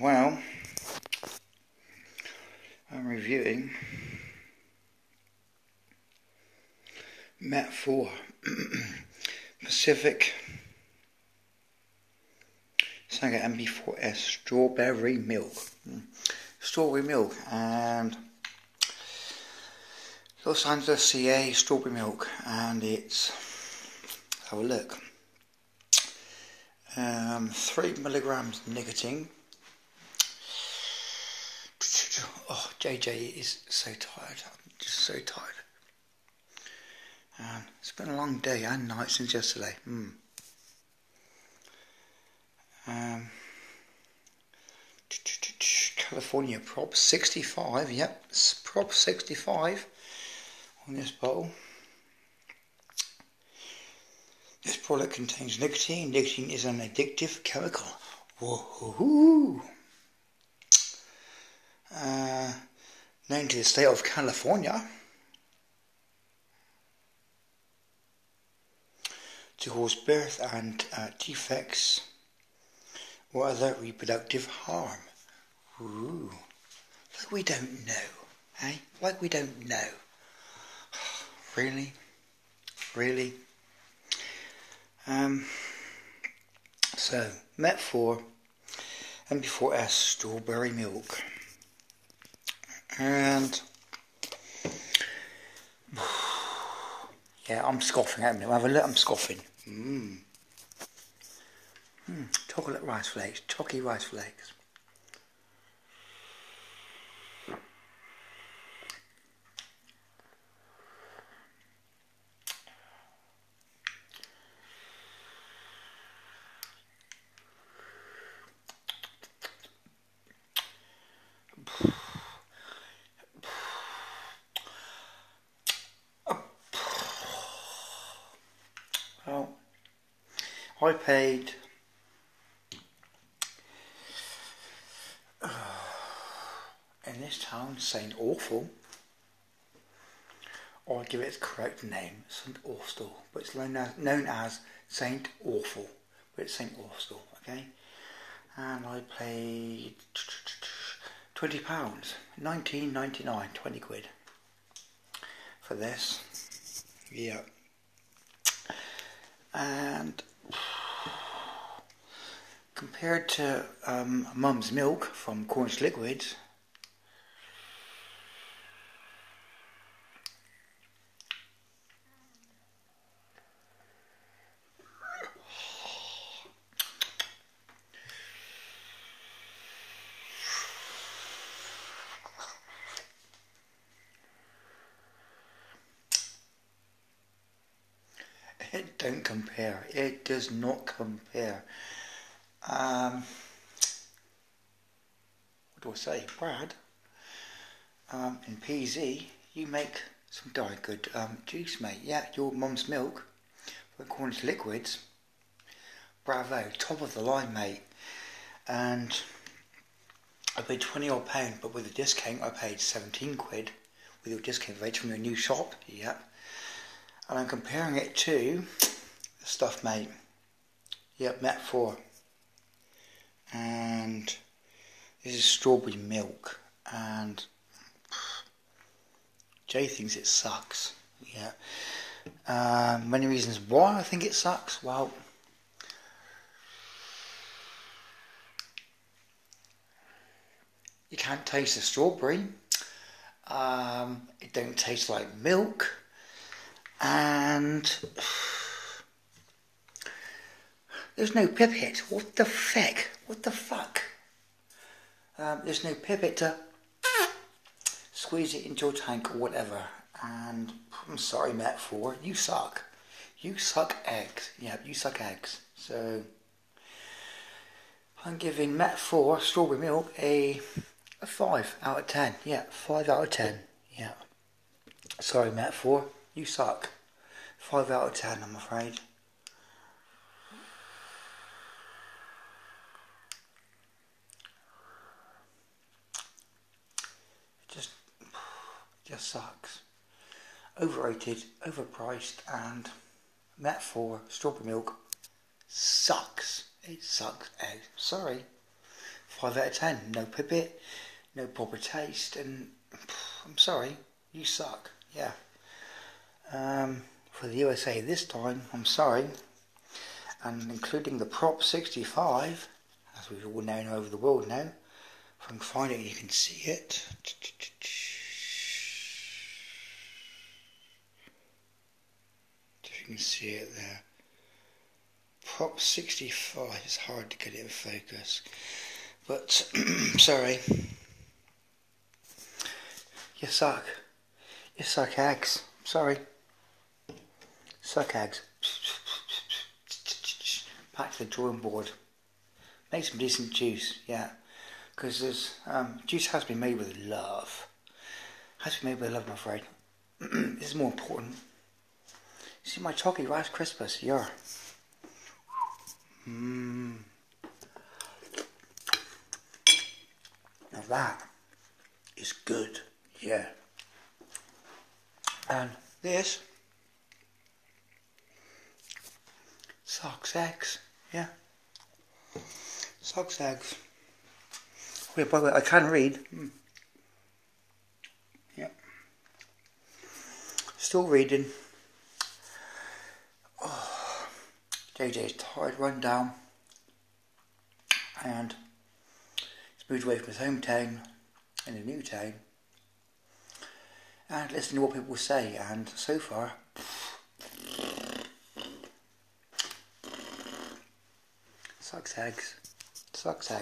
Well, I'm reviewing Met 4 Pacific Saga MB4S strawberry milk. Mm. Strawberry milk and Los Angeles CA strawberry milk and it's have a look. Um, 3 milligrams nicotine. JJ is so tired. I'm just so tired. And it's been a long day and night since yesterday. Mm. Um, California Prop 65. Yep, Prop 65 on this bottle. This product contains nicotine. Nicotine is an addictive chemical. Woohoo! Uh, named to the state of California to cause birth and uh, defects or other reproductive harm. Ooh, like we don't know, eh? Like we don't know. really? Really? Um, so, Met 4 MB4S strawberry milk. And yeah, I'm scoffing at them. Have a look, I'm scoffing. Mmm. Mm. Chocolate rice flakes, chalky rice flakes. Well, I paid in this town St. Awful, or I'll give it its correct name, St. Austell, but it's known as, known as St. Awful, but it's St. Austell, okay? And I paid twenty pounds, nineteen ninety nine, twenty quid for this. Yeah. And compared to um, Mum's Milk from Cornish Liquids, It don't compare. It does not compare. Um, what do I say, Brad? Um, in PZ, you make some darn good um, juice, mate. Yeah, your mum's milk, according to liquids. Bravo, top of the line, mate. And I paid 20 odd pound, but with a discount, I paid 17 quid with your discount rate from your new shop. Yep and I'm comparing it to the stuff mate yep Met 4 and this is strawberry milk and Jay thinks it sucks. Yeah. Um, many reasons why I think it sucks. Well you can't taste the strawberry. Um, it don't taste like milk. And there's no pipette. What the feck? What the fuck? Um, there's no pipette to squeeze it into a tank or whatever. And I'm sorry, Met 4, you suck. You suck eggs. Yeah, you suck eggs. So I'm giving Met 4 strawberry milk a, a 5 out of 10. Yeah, 5 out of 10. Yeah. Sorry, Met 4. You suck. Five out of ten, I'm afraid. It just, just sucks. Overrated, overpriced, and Met 4 strawberry milk sucks. It sucks. Sorry. 5 out of 10. No pipette, no proper taste, and I'm sorry, you suck. Yeah. Um, for the USA this time, I'm sorry, and including the Prop 65, as we've all known over the world now. If I can find it, you can see it. If you can see it there. Prop 65, it's hard to get it in focus. But, sorry. You suck. You suck eggs. Sorry. Suck eggs. Back to the drawing board. Make some decent juice, yeah. Because there's um, juice has to be made with love. Has to be made with love, I'm afraid. this is more important. See my chocolate Rice Krispies here. Mmm. Now that is good. Yeah. And this socks eggs. Yeah. Socks eggs. Wait, by the way, I can read. Mm. Yeah. Still reading. JJ's tired, run down, and he's moved away from his hometown in a new town and listen to what people say. And so far, sucks eggs, sucks eggs.